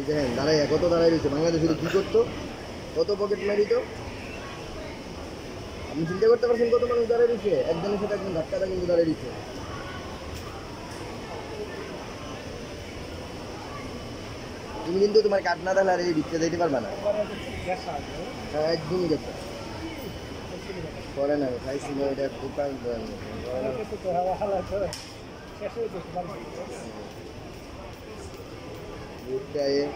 এই হ্যাঁ দাঁড়াই, কত দাঁড়াই রয়েছে? বাংলাদেশে কি করতো? কত পকেট মারিত আপনি চিন্তা করতে পারছেন কত মানুষ দাঁড়ায় রয়েছে? একজনের সাথে একজন ধাক্কাটা কিন্তু দাঁড়ায় রয়েছে। তুমি কিন্তু তোমার কাঠ না আর এই দিতে পারবে না। হ্যাঁ একদমই গেছে। করে না খাইছি না এটা क्या ये?